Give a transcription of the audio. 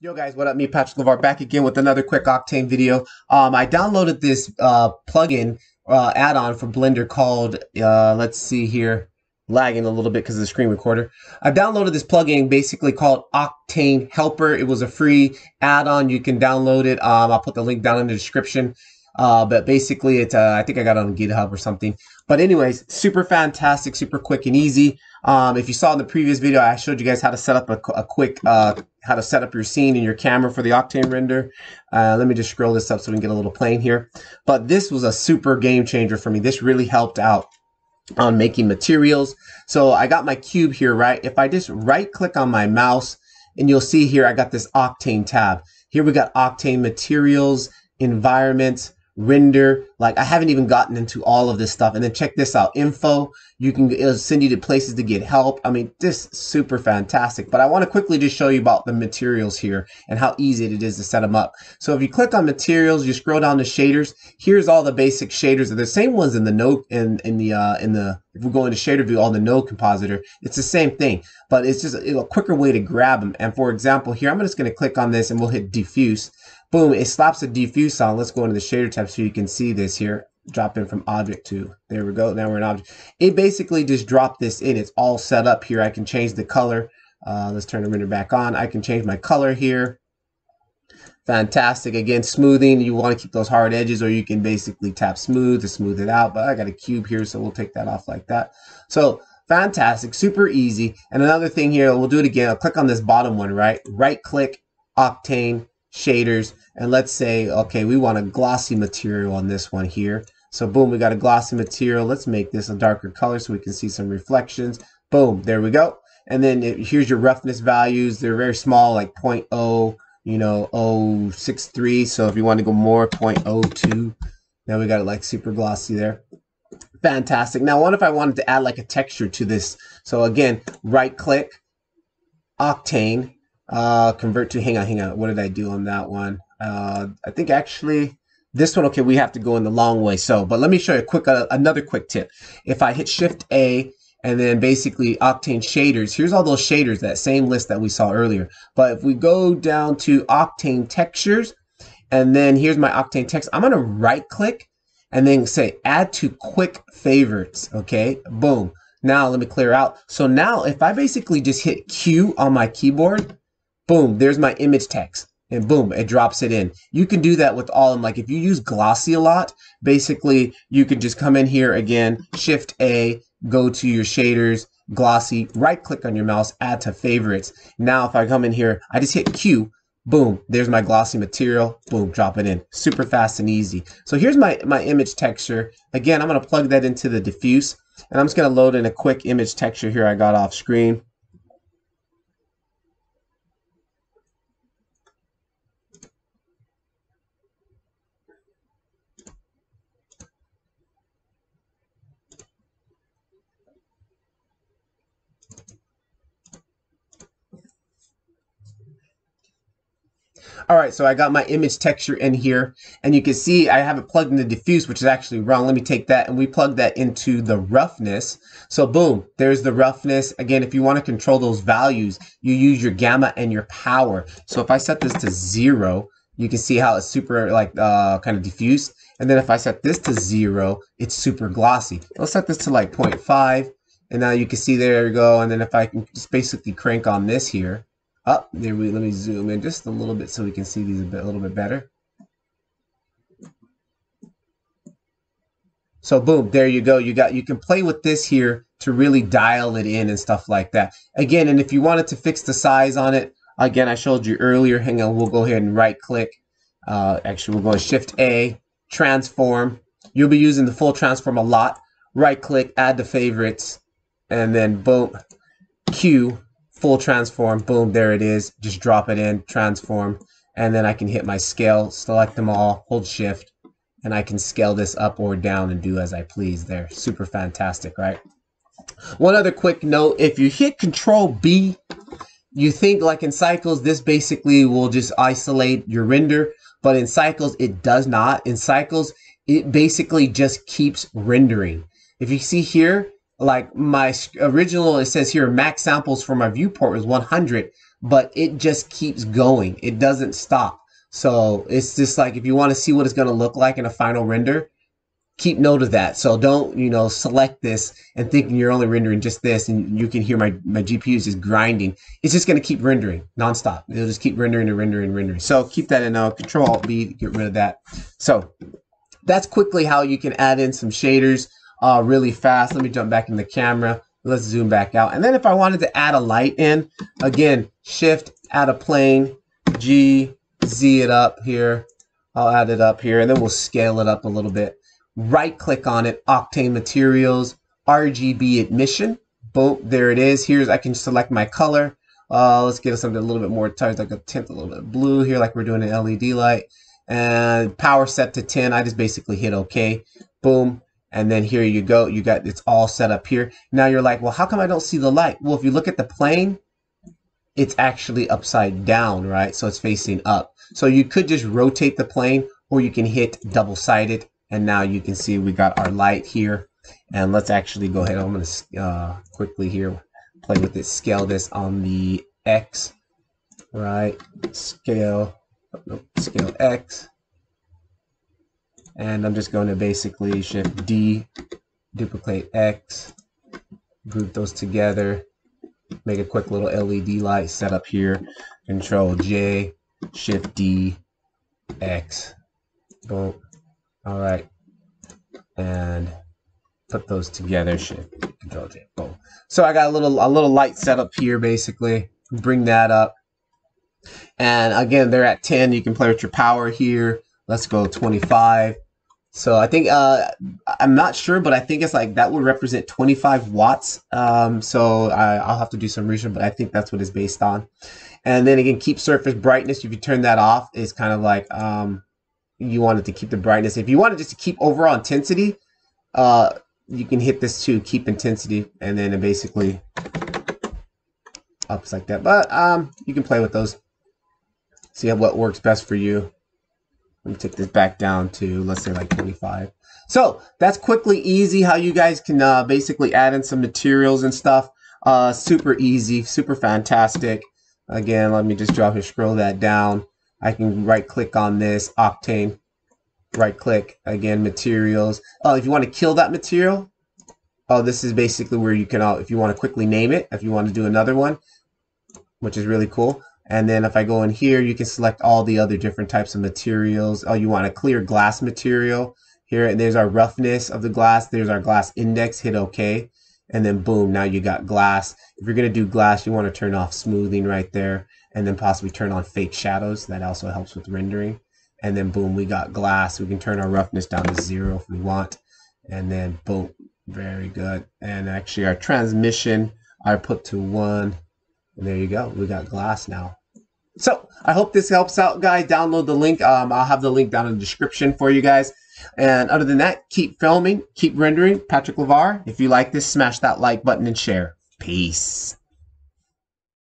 Yo guys, what up? Me, Patrick LeVar, back again with another quick Octane video. Um, I downloaded this uh, plugin uh, add-on for Blender called, uh, let's see here, lagging a little bit because of the screen recorder. I downloaded this plugin basically called Octane Helper. It was a free add-on. You can download it. Um, I'll put the link down in the description. Uh, but basically, it's uh, I think I got it on GitHub or something. But anyways, super fantastic, super quick and easy. Um, if you saw in the previous video, I showed you guys how to set up a, a quick, uh, how to set up your scene and your camera for the Octane render. Uh, let me just scroll this up so we can get a little plane here. But this was a super game changer for me. This really helped out on making materials. So I got my cube here, right? If I just right click on my mouse and you'll see here, I got this Octane tab. Here we got Octane materials, environment, render. Like I haven't even gotten into all of this stuff. And then check this out. Info. You can it'll send you to places to get help. I mean, this super fantastic. But I want to quickly just show you about the materials here and how easy it is to set them up. So if you click on materials, you scroll down to shaders. Here's all the basic shaders. They're the same ones in the node in in the uh, in the if we go into shader view, all the node compositor, it's the same thing, but it's just a, a quicker way to grab them. And for example, here I'm just going to click on this and we'll hit diffuse boom, it slaps a diffuse on. Let's go into the shader tab so you can see this here. Drop in from object to, there we go. Now we're in object. It basically just dropped this in. It's all set up here. I can change the color. Uh, let's turn the render back on. I can change my color here. Fantastic. Again, smoothing. You want to keep those hard edges or you can basically tap smooth to smooth it out. But I got a cube here, so we'll take that off like that. So fantastic. Super easy. And another thing here, we'll do it again. I'll click on this bottom one, right? Right click, Octane, shaders. And let's say okay we want a glossy material on this one here. So boom we got a glossy material. Let's make this a darker color so we can see some reflections. Boom there we go. And then it, here's your roughness values. They're very small like 0.0 you know 063 so if you want to go more 0.02 now we got it like super glossy there. Fantastic. Now what if I wanted to add like a texture to this. So again right click octane uh, convert to, hang on, hang on. What did I do on that one? Uh, I think actually this one, okay, we have to go in the long way. So, but let me show you a quick, uh, another quick tip. If I hit shift A and then basically Octane shaders, here's all those shaders, that same list that we saw earlier. But if we go down to Octane textures, and then here's my Octane text, I'm going to right click and then say add to quick favorites. Okay, boom. Now let me clear out. So now if I basically just hit Q on my keyboard, boom, there's my image text. And boom, it drops it in. You can do that with all of them. Like if you use glossy a lot, basically you can just come in here again, shift A, go to your shaders, glossy, right click on your mouse, add to favorites. Now if I come in here, I just hit Q, boom, there's my glossy material, boom, drop it in. Super fast and easy. So here's my, my image texture. Again, I'm gonna plug that into the diffuse and I'm just gonna load in a quick image texture here I got off screen. All right, so I got my image texture in here and you can see I have it plugged in the diffuse, which is actually wrong. Let me take that and we plug that into the roughness. So boom, there's the roughness. Again, if you want to control those values, you use your gamma and your power. So if I set this to zero, you can see how it's super like uh, kind of diffuse. And then if I set this to zero, it's super glossy. Let's set this to like 0.5. And now you can see there we go. And then if I can just basically crank on this here, up oh, there we let me zoom in just a little bit so we can see these a, bit, a little bit better. So boom, there you go. You got you can play with this here to really dial it in and stuff like that. Again, and if you wanted to fix the size on it, again, I showed you earlier. Hang on, we'll go ahead and right click. Uh, actually, we'll go Shift A, transform. You'll be using the full transform a lot. Right click, add to favorites, and then boom, Q full transform, boom, there it is. Just drop it in, transform, and then I can hit my scale, select them all, hold shift, and I can scale this up or down and do as I please there. Super fantastic, right? One other quick note, if you hit control B, you think like in cycles, this basically will just isolate your render, but in cycles, it does not. In cycles, it basically just keeps rendering. If you see here, like my original, it says here max samples for my viewport was 100, but it just keeps going. It doesn't stop. So it's just like if you want to see what it's going to look like in a final render, keep note of that. So don't, you know, select this and thinking you're only rendering just this and you can hear my, my GPU is just grinding. It's just going to keep rendering nonstop. It'll just keep rendering and rendering and rendering. So keep that in uh, Control Alt B, get rid of that. So that's quickly how you can add in some shaders uh, really fast. Let me jump back in the camera. Let's zoom back out. And then if I wanted to add a light in, again, Shift, add a plane, G, Z it up here. I'll add it up here, and then we'll scale it up a little bit right click on it, Octane Materials, RGB Emission. Boom, there it is. Here's, I can select my color. Uh, let's get something a little bit more touch, like a tint, a little bit blue here, like we're doing an LED light. And power set to 10. I just basically hit OK. Boom. And then here you go. You got it's all set up here. Now you're like, well, how come I don't see the light? Well, if you look at the plane, it's actually upside down, right? So it's facing up. So you could just rotate the plane or you can hit double sided and now you can see we got our light here. And let's actually go ahead. I'm going to uh, quickly here play with it. Scale this on the X. Right. Scale. Nope, scale X. And I'm just going to basically shift D, duplicate X, group those together, make a quick little LED light set up here. Control J, Shift D, X. Boom. All right. And put those together. Shift Control J. Boom. So I got a little a little light set up here basically. Bring that up. And again, they're at 10. You can play with your power here. Let's go 25. So I think uh, I'm not sure, but I think it's like that would represent 25 watts. Um, so I, will have to do some research, but I think that's what it's based on. And then again, keep surface brightness. If you turn that off, it's kind of like um, you wanted to keep the brightness. If you wanted just to keep overall intensity, uh, you can hit this too, keep intensity, and then it basically ups like that. But um, you can play with those. See what works best for you. Let me take this back down to, let's say like 25. So that's quickly easy how you guys can uh, basically add in some materials and stuff. Uh, super easy, super fantastic. Again, let me just drop and scroll that down. I can right click on this Octane, right click again, materials. Oh, if you want to kill that material, oh, this is basically where you can, uh, if you want to quickly name it, if you want to do another one, which is really cool. And then if I go in here, you can select all the other different types of materials. Oh, you want a clear glass material here. And there's our roughness of the glass. There's our glass index. Hit OK. And then boom, now you got glass. If you're going to do glass, you want to turn off smoothing right there and then possibly turn on fake shadows. That also helps with rendering. And then boom, we got glass. We can turn our roughness down to zero if we want. And then boom, very good. And actually our transmission, I put to one. And there you go. We got glass now. So I hope this helps out, guys. Download the link. Um, I'll have the link down in the description for you guys. And other than that, keep filming, keep rendering. Patrick LeVar. If you like this, smash that like button and share. Peace.